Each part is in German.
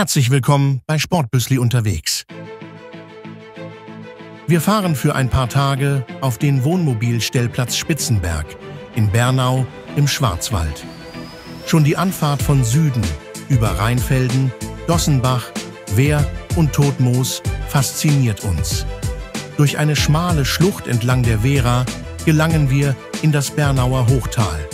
Herzlich willkommen bei Sportbüssli unterwegs. Wir fahren für ein paar Tage auf den Wohnmobilstellplatz Spitzenberg in Bernau im Schwarzwald. Schon die Anfahrt von Süden über Rheinfelden, Dossenbach, Wehr und Todmoos fasziniert uns. Durch eine schmale Schlucht entlang der Wehra gelangen wir in das Bernauer Hochtal.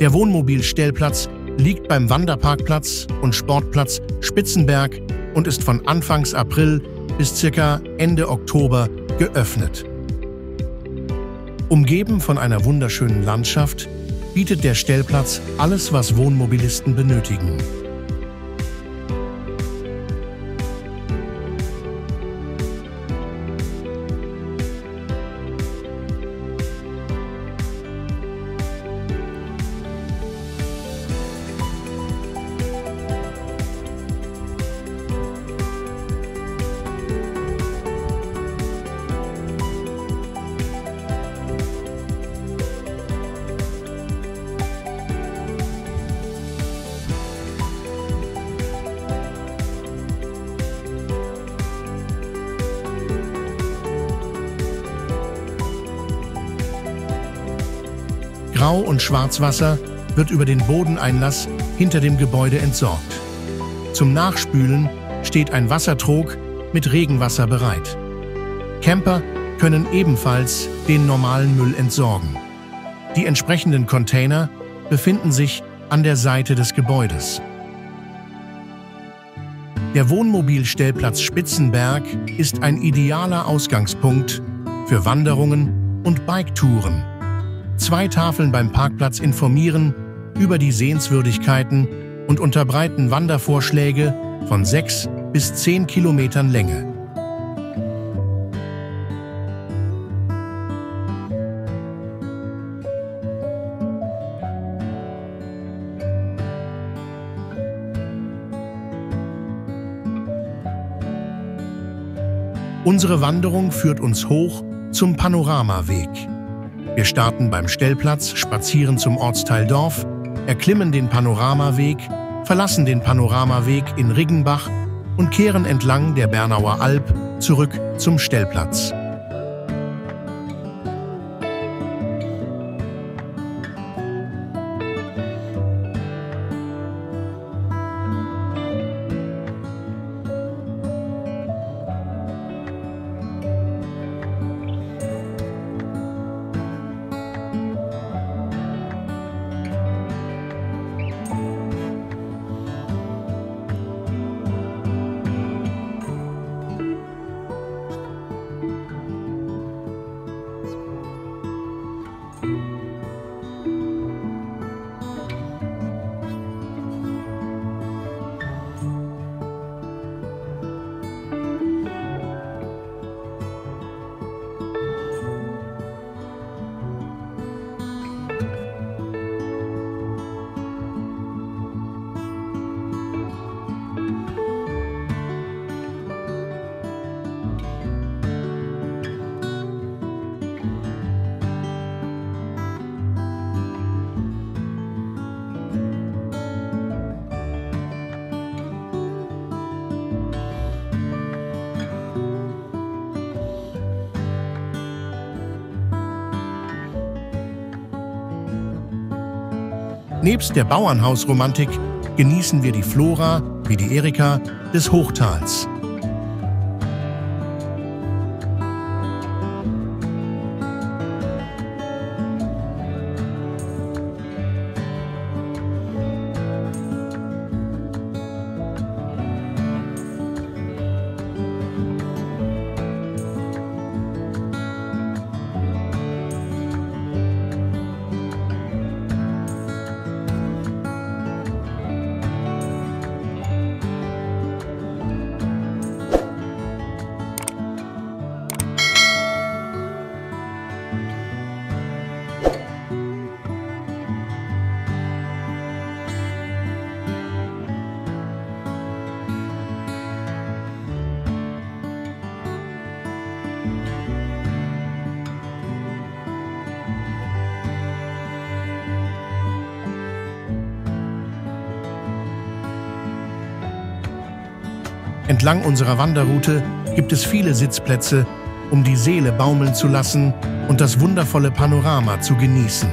Der Wohnmobilstellplatz liegt beim Wanderparkplatz und Sportplatz Spitzenberg und ist von Anfangs April bis circa Ende Oktober geöffnet. Umgeben von einer wunderschönen Landschaft bietet der Stellplatz alles, was Wohnmobilisten benötigen. Grau- und Schwarzwasser wird über den Bodeneinlass hinter dem Gebäude entsorgt. Zum Nachspülen steht ein Wassertrog mit Regenwasser bereit. Camper können ebenfalls den normalen Müll entsorgen. Die entsprechenden Container befinden sich an der Seite des Gebäudes. Der Wohnmobilstellplatz Spitzenberg ist ein idealer Ausgangspunkt für Wanderungen und Biketouren. Zwei Tafeln beim Parkplatz informieren über die Sehenswürdigkeiten und unterbreiten Wandervorschläge von sechs bis zehn Kilometern Länge. Unsere Wanderung führt uns hoch zum Panoramaweg. Wir starten beim Stellplatz, spazieren zum Ortsteil Dorf, erklimmen den Panoramaweg, verlassen den Panoramaweg in Riggenbach und kehren entlang der Bernauer Alb zurück zum Stellplatz. Nebst der Bauernhausromantik genießen wir die Flora, wie die Erika, des Hochtals. Entlang unserer Wanderroute gibt es viele Sitzplätze, um die Seele baumeln zu lassen und das wundervolle Panorama zu genießen.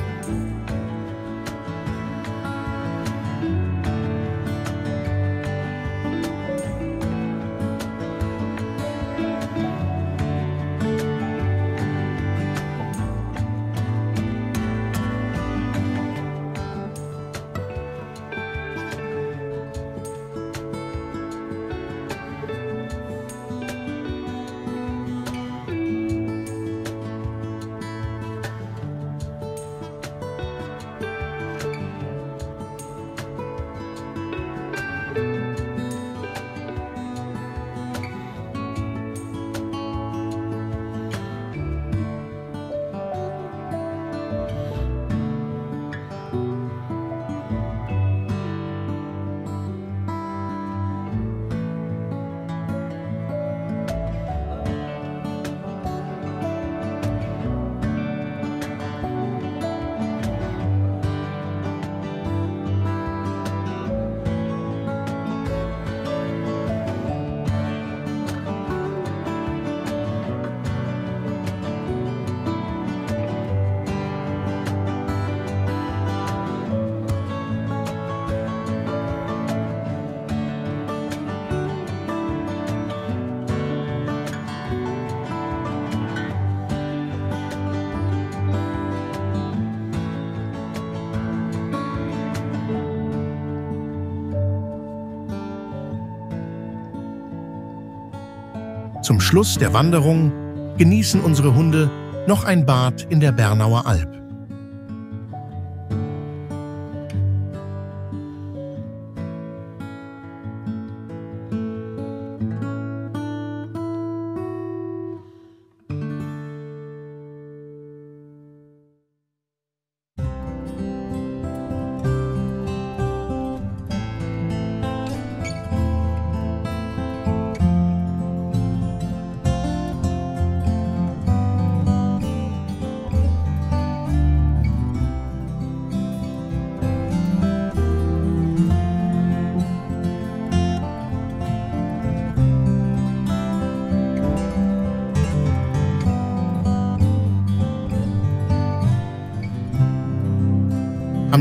Zum Schluss der Wanderung genießen unsere Hunde noch ein Bad in der Bernauer Alb.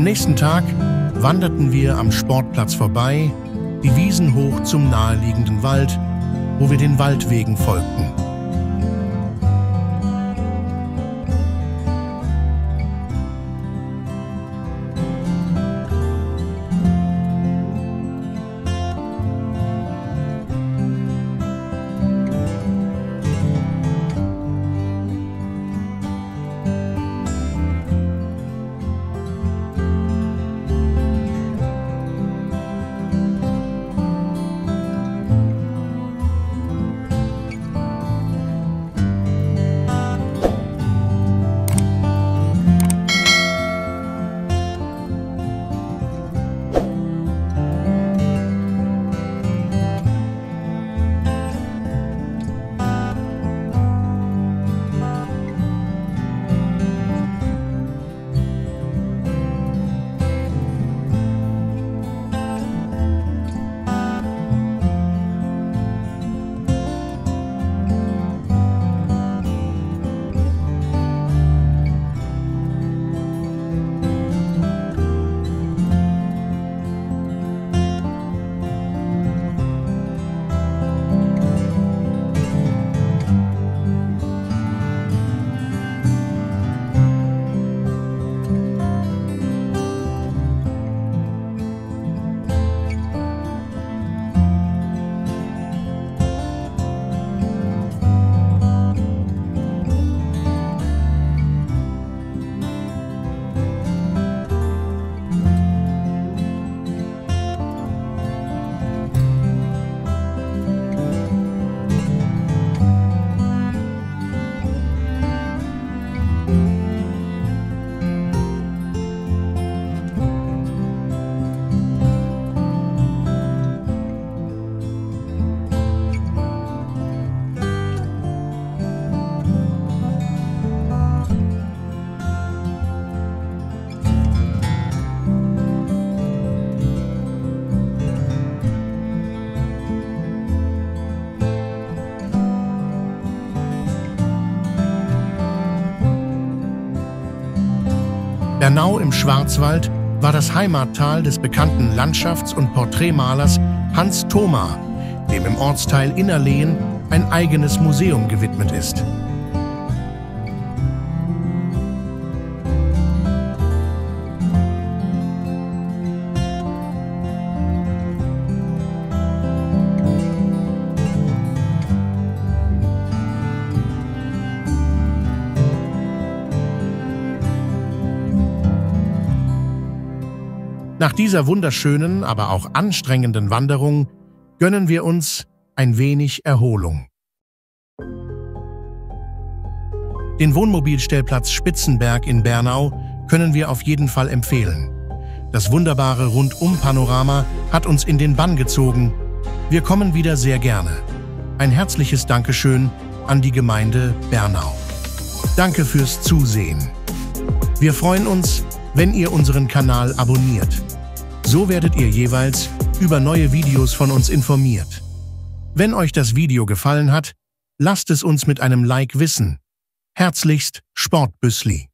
Am nächsten Tag wanderten wir am Sportplatz vorbei, die Wiesen hoch zum naheliegenden Wald, wo wir den Waldwegen folgten. Bernau im Schwarzwald war das Heimattal des bekannten Landschafts- und Porträtmalers Hans Thoma, dem im Ortsteil Innerlehen ein eigenes Museum gewidmet ist. Nach dieser wunderschönen, aber auch anstrengenden Wanderung gönnen wir uns ein wenig Erholung. Den Wohnmobilstellplatz Spitzenberg in Bernau können wir auf jeden Fall empfehlen. Das wunderbare Rundum-Panorama hat uns in den Bann gezogen. Wir kommen wieder sehr gerne. Ein herzliches Dankeschön an die Gemeinde Bernau. Danke fürs Zusehen. Wir freuen uns, wenn ihr unseren Kanal abonniert. So werdet ihr jeweils über neue Videos von uns informiert. Wenn euch das Video gefallen hat, lasst es uns mit einem Like wissen. Herzlichst, Sportbüssli.